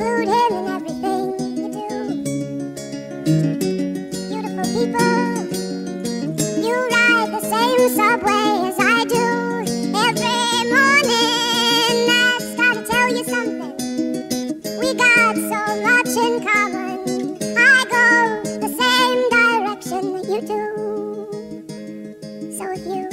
include him in everything you do. Beautiful people, you ride the same subway as I do. Every morning, that's gotta tell you something. We got so much in common. I go the same direction that you do. So if you